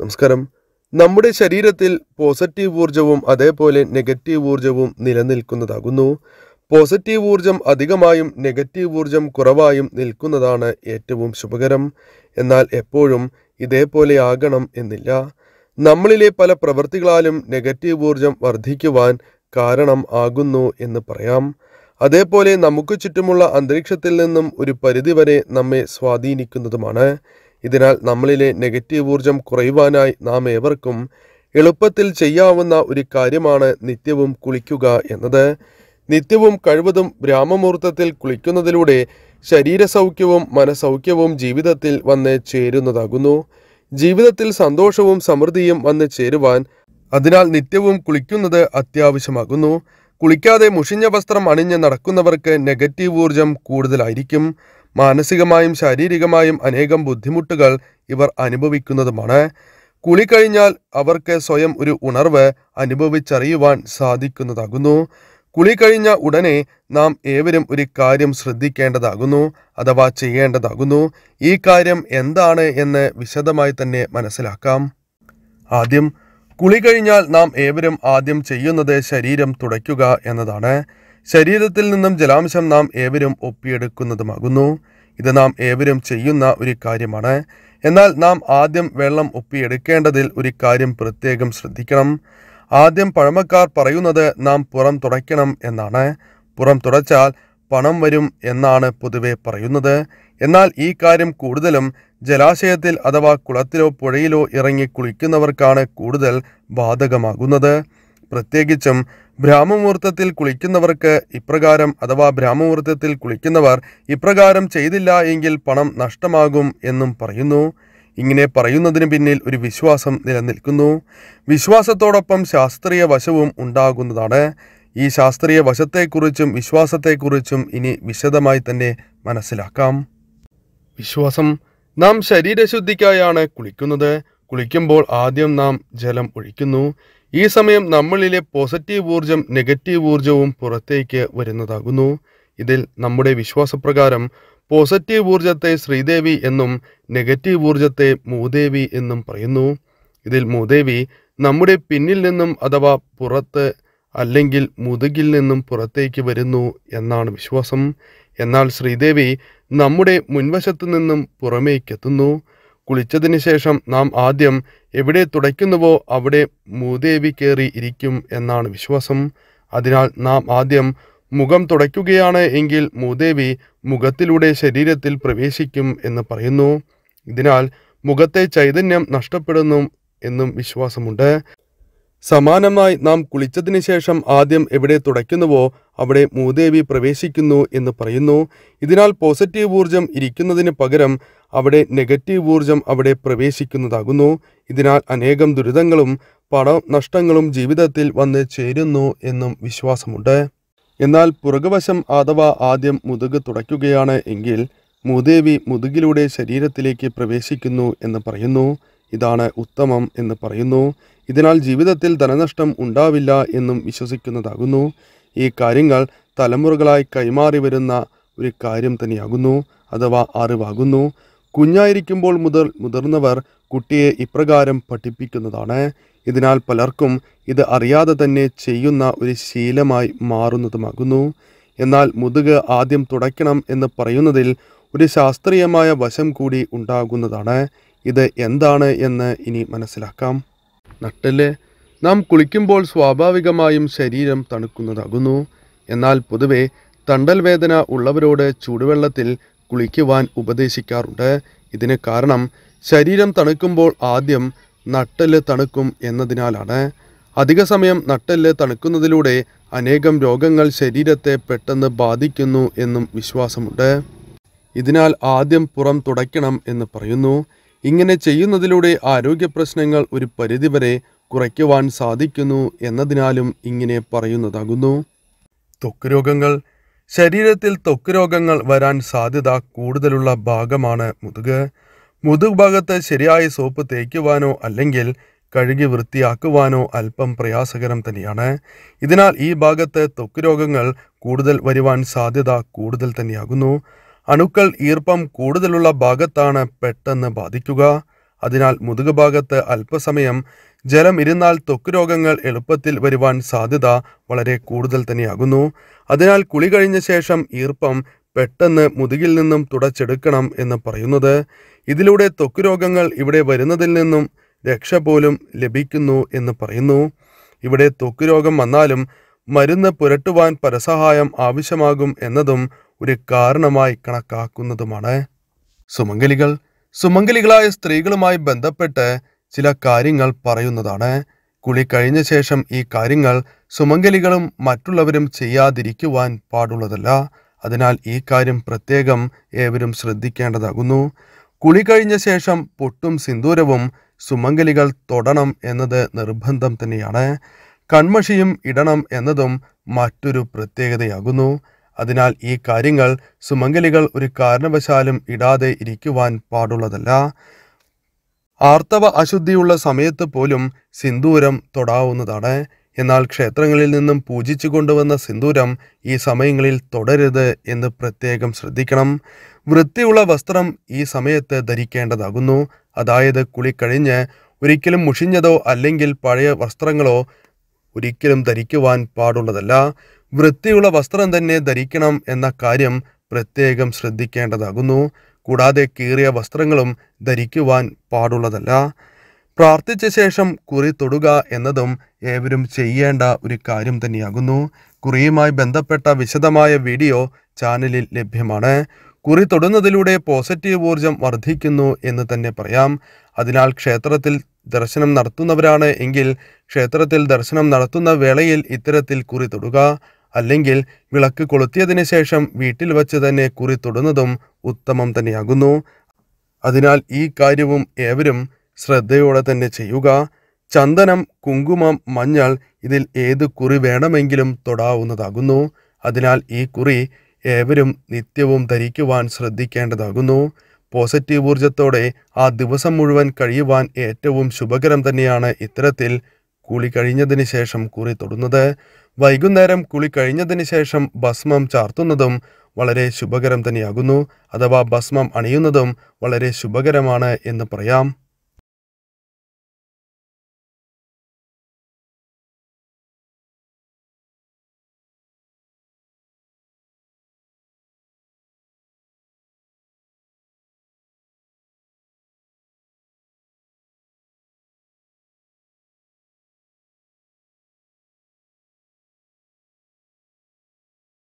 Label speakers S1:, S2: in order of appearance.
S1: നമസ്കാരം. നമ്മുടെ ശരീരത്തിൽ പോസിറ്റീവ് ഊർജവും അതേപോലെ നെഗറ്റീവ് ഊർജവും നിലനിൽക്കുന്നതാകുന്നു. പോസിറ്റീവ് ഊർജം അധികമായും നെഗറ്റീവ് ഊർജം കുറവായും നിൽക്കുന്നതാണ് ഏറ്റവും ശുഭകരം. എന്നാൽ എപ്പോഴും ഇതേപോലെ ആകണം എന്നില്ല. നമ്മളിലെ പല പ്രവൃത്തികളാലും നെഗറ്റീവ് ഊർജം വർദ്ധിക്കുവാൻ കാരണം ആകുന്നു എന്ന് പറയാം. അതേപോലെ നമുക്ക് ചുറ്റുമുള്ള അന്തരീക്ഷത്തിൽ നിന്നും ഒരു പരിധിവരെ നമ്മെ സ്വാധീനിക്കുന്നതുമാണ്. ഇതിനാൽ നമ്മളിലെ നെഗറ്റീവ് ഊർജം കുറയുവാനായി നാം ഏവർക്കും എളുപ്പത്തിൽ ചെയ്യാവുന്ന ഒരു കാര്യമാണ് നിത്യവും കുളിക്കുക എന്നത്. നിത്യവും കഴിവതും ബ്രാഹ്മമുഹൂർത്തത്തിൽ കുളിക്കുന്നതിലൂടെ ശരീരസൗഖ്യവും മനസൗഖ്യവും ജീവിതത്തിൽ വന്ന് ചേരുന്നതാകുന്നു. ജീവിതത്തിൽ സന്തോഷവും സമൃദ്ധിയും വന്ന് ചേരുവാൻ അതിനാൽ നിത്യവും കുളിക്കുന്നത് അത്യാവശ്യമാകുന്നു. കുളിക്കാതെ മുഷിഞ്ഞ വസ്ത്രം അണിഞ്ഞ് നടക്കുന്നവർക്ക് നെഗറ്റീവ് ഊർജം കൂടുതലായിരിക്കും. മാനസികമായും ശാരീരികമായും അനേകം ബുദ്ധിമുട്ടുകൾ ഇവർ അനുഭവിക്കുന്നതുമാണ്. കുളി കഴിഞ്ഞാൽ അവർക്ക് സ്വയം ഒരു ഉണർവ് അനുഭവിച്ചറിയുവാൻ സാധിക്കുന്നതാകുന്നു. കുളി കഴിഞ്ഞ ഉടനെ നാം ഏവരും ഒരു കാര്യം ശ്രദ്ധിക്കേണ്ടതാകുന്നു അഥവാ ചെയ്യേണ്ടതാകുന്നു. ഈ കാര്യം എന്താണ് എന്ന് വിശദമായി തന്നെ മനസ്സിലാക്കാം. ആദ്യം കുളി കഴിഞ്ഞാൽ നാം ഏവരും ആദ്യം ചെയ്യുന്നത് ശരീരം തുടയ്ക്കുക എന്നതാണ്. ശരീരത്തിൽ നിന്നും ജലാംശം നാം ഏവരും ഒപ്പിയെടുക്കുന്നതുമാകുന്നു. ഇത് നാം ഏവരും ചെയ്യുന്ന ഒരു കാര്യമാണ്. എന്നാൽ നാം ആദ്യം വെള്ളം ഒപ്പിയെടുക്കേണ്ടതിൽ ഒരു കാര്യം പ്രത്യേകം ശ്രദ്ധിക്കണം. ആദ്യം പഴമക്കാർ പറയുന്നത് നാം പുറം തുടയ്ക്കണം എന്നാണ്. പുറം തുടച്ചാൽ പണം വരും എന്നാണ് പൊതുവെ പറയുന്നത്. എന്നാൽ ഈ കാര്യം കൂടുതലും ജലാശയത്തിൽ അഥവാ കുളത്തിലോ പുഴയിലോ ഇറങ്ങി കുളിക്കുന്നവർക്കാണ് കൂടുതൽ ബാധകമാകുന്നത്. പ്രത്യേകിച്ചും ബ്രാഹ്മമുഹൂർത്തത്തിൽ കുളിക്കുന്നവർക്ക് ഇപ്രകാരം അഥവാ ബ്രാഹ്മമുഹൂർത്തത്തിൽ കുളിക്കുന്നവർ ഇപ്രകാരം ചെയ്തില്ല എങ്കിൽ പണം നഷ്ടമാകും എന്നും പറയുന്നു. ഇങ്ങനെ പറയുന്നതിന് പിന്നിൽ ഒരു വിശ്വാസം നിലനിൽക്കുന്നു. വിശ്വാസത്തോടൊപ്പം ശാസ്ത്രീയ വശവും ഉണ്ടാകുന്നതാണ്. ഈ ശാസ്ത്രീയ വശത്തെക്കുറിച്ചും വിശ്വാസത്തെക്കുറിച്ചും ഇനി വിശദമായി തന്നെ മനസ്സിലാക്കാം. വിശ്വാസം നാം ശരീരശുദ്ധിക്കായാണ് കുളിക്കുന്നത്. കുളിക്കുമ്പോൾ ആദ്യം നാം ജലം ഒഴിക്കുന്നു. ഈ സമയം നമ്മളിലെ പോസിറ്റീവ് ഊർജം നെഗറ്റീവ് ഊർജവും പുറത്തേക്ക് വരുന്നതാകുന്നു. ഇതിൽ നമ്മുടെ വിശ്വാസപ്രകാരം പോസിറ്റീവ് ഊർജത്തെ ശ്രീദേവി എന്നും നെഗറ്റീവ് ഊർജത്തെ മൂദേവി എന്നും പറയുന്നു. ഇതിൽ മൂദേവി നമ്മുടെ പിന്നിൽ നിന്നും അഥവാ പുറത്ത് അല്ലെങ്കിൽ മുതുകിൽ നിന്നും പുറത്തേക്ക് വരുന്നു എന്നാണ് വിശ്വാസം. എന്നാൽ ശ്രീദേവി നമ്മുടെ മുൻവശത്തു നിന്നും പുറമേക്കെത്തുന്നു. കുളിച്ചതിന് ശേഷം നാം ആദ്യം എവിടെ തുടയ്ക്കുന്നുവോ അവിടെ മൂദേവി കയറി ഇരിക്കും എന്നാണ് വിശ്വാസം. അതിനാൽ നാം ആദ്യം മുഖം തുടയ്ക്കുകയാണ് എങ്കിൽ മൂദേവി മുഖത്തിലൂടെ ശരീരത്തിൽ പ്രവേശിക്കും എന്ന് പറയുന്നു. ഇതിനാൽ മുഖത്തെ ചൈതന്യം നഷ്ടപ്പെടുന്നു എന്നും വിശ്വാസമുണ്ട്. സമാനമായി നാം കുളിച്ചതിന് ശേഷം ആദ്യം എവിടെ തുടയ്ക്കുന്നുവോ അവിടെ മൂദേവി പ്രവേശിക്കുന്നു എന്ന് പറയുന്നു. ഇതിനാൽ പോസിറ്റീവ് ഊർജം ഇരിക്കുന്നതിന് പകരം അവിടെ നെഗറ്റീവ് ഊർജം അവിടെ പ്രവേശിക്കുന്നതാകുന്നു. ഇതിനാൽ അനേകം ദുരിതങ്ങളും പണ നഷ്ടങ്ങളും ജീവിതത്തിൽ വന്ന് ചേരുന്നു എന്നും വിശ്വാസമുണ്ട്. എന്നാൽ പുറകുവശം അഥവാ ആദ്യം മുതുക് തുടയ്ക്കുകയാണ് എങ്കിൽ മൂദേവി മുതുകിലൂടെ ശരീരത്തിലേക്ക് പ്രവേശിക്കുന്നു എന്ന് പറയുന്നു. ഇതാണ് ഉത്തമം എന്ന് പറയുന്നു. ഇതിനാൽ ജീവിതത്തിൽ ധനനഷ്ടം ഉണ്ടാവില്ല എന്നും വിശ്വസിക്കുന്നതാകുന്നു. ഈ കാര്യങ്ങൾ തലമുറകളായി കൈമാറി വരുന്ന ഒരു കാര്യം തന്നെയാകുന്നു. അഥവാ അറിവാകുന്നു. കുഞ്ഞായിരിക്കുമ്പോൾ മുതൽ മുതിർന്നവർ കുട്ടിയെ ഇപ്രകാരം പഠിപ്പിക്കുന്നതാണ്. ഇതിനാൽ പലർക്കും ഇത് അറിയാതെ തന്നെ ചെയ്യുന്ന ഒരു ശീലമായി മാറുന്നതുമാകുന്നു. എന്നാൽ മുതുക് ആദ്യം തുടയ്ക്കണം എന്ന് പറയുന്നതിൽ ഒരു ശാസ്ത്രീയമായ വശം കൂടി ഉണ്ടാകുന്നതാണ്. ഇത് എന്താണ് എന്ന് ഇനി മനസ്സിലാക്കാം. നട്ടൽ നാം കുളിക്കുമ്പോൾ സ്വാഭാവികമായും ശരീരം തണുക്കുന്നതാകുന്നു. എന്നാൽ പൊതുവെ തണ്ടൽ വേദന ഉള്ളവരോട് ചൂടുവെള്ളത്തിൽ കുളിക്കുവാൻ ഉപദേശിക്കാറുണ്ട്. ഇതിന് കാരണം ശരീരം തണുക്കുമ്പോൾ ആദ്യം നട്ടൽ തണുക്കും എന്നതിനാലാണ്. അധിക സമയം നട്ടെല്ല് തണുക്കുന്നതിലൂടെ അനേകം രോഗങ്ങൾ ശരീരത്തെ പെട്ടെന്ന് ബാധിക്കുന്നു എന്നും വിശ്വാസമുണ്ട്. ഇതിനാൽ ആദ്യം പുറം തുടയ്ക്കണം എന്ന് പറയുന്നു. ഇങ്ങനെ ചെയ്യുന്നതിലൂടെ ആരോഗ്യ പ്രശ്നങ്ങൾ ഒരു പരിധിവരെ കുറയ്ക്കുവാൻ സാധിക്കുന്നു എന്നതിനാലും ഇങ്ങനെ പറയുന്നതാകുന്നു. ത്വക്ക് രോഗങ്ങൾ ശരീരത്തിൽ ത്വക്ക് രോഗങ്ങൾ വരാൻ സാധ്യത കൂടുതലുള്ള ഭാഗമാണ് മുതുക്. മുതുക് ഭാഗത്ത് ശരിയായ സോപ്പ് തേക്കുവാനോ അല്ലെങ്കിൽ കഴുകി വൃത്തിയാക്കുവാനോ അല്പം പ്രയാസകരം തന്നെയാണ്. ഇതിനാൽ ഈ ഭാഗത്ത് ത്വക്ക് രോഗങ്ങൾ കൂടുതൽ വരുവാൻ സാധ്യത കൂടുതൽ തന്നെയാകുന്നു. അണുക്കൾ ഈർപ്പം കൂടുതലുള്ള ഭാഗത്താണ് പെട്ടെന്ന് ബാധിക്കുക. അതിനാൽ മുതുകുഭാഗത്ത് അല്പസമയം ജലം ഇരുന്നാൽ ത്വക്ക് രോഗങ്ങൾ എളുപ്പത്തിൽ വരുവാൻ സാധ്യത വളരെ കൂടുതൽ തന്നെയാകുന്നു. അതിനാൽ കുളി കഴിഞ്ഞ ശേഷം ഈർപ്പം പെട്ടെന്ന് മുതുകിൽ നിന്നും തുടച്ചെടുക്കണം എന്ന് പറയുന്നത്. ഇതിലൂടെ ത്വക്ക് രോഗങ്ങൾ ഇവിടെ വരുന്നതിൽ നിന്നും രക്ഷ പോലും ലഭിക്കുന്നു എന്ന് പറയുന്നു. ഇവിടെ ത്വക്ക് രോഗം വന്നാലും മരുന്ന് പുരട്ടുവാൻ പരസഹായം ആവശ്യമാകും എന്നതും ഒരു കാരണമായി കണക്കാക്കുന്നതുമാണ്. സുമംഗലികൾ സുമംഗലികളായ സ്ത്രീകളുമായി ബന്ധപ്പെട്ട് ചില കാര്യങ്ങൾ പറയുന്നതാണ്. കുളി കഴിഞ്ഞ ശേഷം ഈ കാര്യങ്ങൾ സുമംഗലികളും മറ്റുള്ളവരും ചെയ്യാതിരിക്കുവാൻ പാടുള്ളതല്ല. അതിനാൽ ഈ കാര്യം പ്രത്യേകം ഏവരും ശ്രദ്ധിക്കേണ്ടതാകുന്നു. കുളി കഴിഞ്ഞ ശേഷം പൊട്ടും സിന്ദൂരവും സുമംഗലികൾ തൊടണം എന്നത് നിർബന്ധം തന്നെയാണ്. കൺമഷിയും ഇടണം എന്നതും മറ്റൊരു പ്രത്യേകതയാകുന്നു. അതിനാൽ ഈ കാര്യങ്ങൾ സുമംഗലികൾ ഒരു കാരണവശാലും ഇടാതെ ഇരിക്കുവാൻ പാടുള്ളതല്ല. ആർത്തവ അശുദ്ധിയുള്ള സമയത്ത് പോലും സിന്ദൂരം തൊടാവുന്നതാണ്. എന്നാൽ ക്ഷേത്രങ്ങളിൽ നിന്നും പൂജിച്ചു കൊണ്ടുവന്ന സിന്ദൂരം ഈ സമയങ്ങളിൽ തുടരുത് എന്ന് പ്രത്യേകം ശ്രദ്ധിക്കണം. വൃത്തിയുള്ള വസ്ത്രം ഈ സമയത്ത് ധരിക്കേണ്ടതാകുന്നു. അതായത് കുളി കഴിഞ്ഞ് ഒരിക്കലും മുഷിഞ്ഞതോ അല്ലെങ്കിൽ പഴയ വസ്ത്രങ്ങളോ ഒരിക്കലും ധരിക്കുവാൻ പാടുള്ളതല്ല. വൃത്തിയുള്ള വസ്ത്രം തന്നെ ധരിക്കണം എന്ന കാര്യം പ്രത്യേകം ശ്രദ്ധിക്കേണ്ടതാകുന്നു. കൂടാതെ കീറിയ വസ്ത്രങ്ങളും ധരിക്കുവാൻ പാടുള്ളതല്ല. പ്രാർത്ഥിച്ച ശേഷം കുറി തൊടുക എന്നതും ഏവരും ചെയ്യേണ്ട ഒരു കാര്യം തന്നെയാകുന്നു. കുറിയുമായി ബന്ധപ്പെട്ട വിശദമായ വീഡിയോ ചാനലിൽ ലഭ്യമാണ്. കുറി തൊടുന്നതിലൂടെ പോസിറ്റീവ് ഊർജം വർദ്ധിക്കുന്നു എന്ന് തന്നെ പറയാം. അതിനാൽ ക്ഷേത്രത്തിൽ ദർശനം നടത്തുന്നവരാണ് എങ്കിൽ ക്ഷേത്രത്തിൽ ദർശനം നടത്തുന്ന വേളയിൽ ഇത്തരത്തിൽ കുറി തൊടുക. അല്ലെങ്കിൽ വിളക്ക് കൊളുത്തിയതിനു ശേഷം വീട്ടിൽ വച്ച് തന്നെ കുറി തൊടുന്നതും ഉത്തമം തന്നെയാകുന്നു. അതിനാൽ ഈ കാര്യവും ഏവരും ശ്രദ്ധയോടെ തന്നെ ചെയ്യുക. ചന്ദനം കുങ്കുമം മഞ്ഞൾ ഇതിൽ ഏത് കുറി വേണമെങ്കിലും തൊടാവുന്നതാകുന്നു. അതിനാൽ ഈ കുറി ഏവരും നിത്യവും ധരിക്കുവാൻ ശ്രദ്ധിക്കേണ്ടതാകുന്നു. പോസിറ്റീവ് ഊർജത്തോടെ ആ ദിവസം മുഴുവൻ കഴിയുവാൻ ഏറ്റവും ശുഭകരം തന്നെയാണ് ഇത്തരത്തിൽ കുളി കഴിഞ്ഞതിന് ശേഷം കുറി തൊടുന്നത്. വൈകുന്നേരം കുളി കഴിഞ്ഞതിന് ശേഷം ഭസ്മം ചാർത്തുന്നതും വളരെ ശുഭകരം തന്നെയാകുന്നു. അഥവാ ഭസ്മം അണിയുന്നതും വളരെ ശുഭകരമാണ് എന്ന് പറയാം.